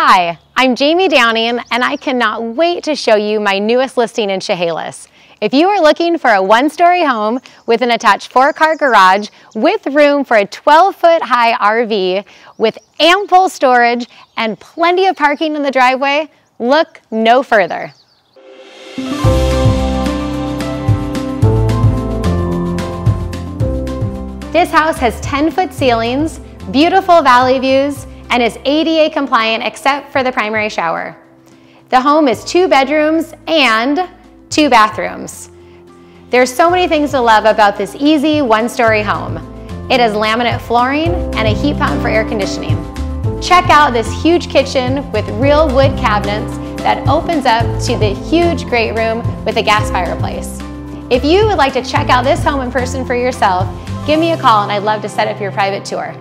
Hi, I'm Jami Downing, and I cannot wait to show you my newest listing in Chehalis. If you are looking for a one-story home with an attached four-car garage with room for a 12-foot high RV with ample storage and plenty of parking in the driveway, look no further. This house has 10-foot ceilings, beautiful valley views, and is ADA compliant except for the primary shower. The home is two bedrooms and two bathrooms. There's so many things to love about this easy one-story home. It has laminate flooring and a heat pump for air conditioning. Check out this huge kitchen with real wood cabinets that opens up to the huge great room with a gas fireplace. If you would like to check out this home in person for yourself, give me a call and I'd love to set up your private tour.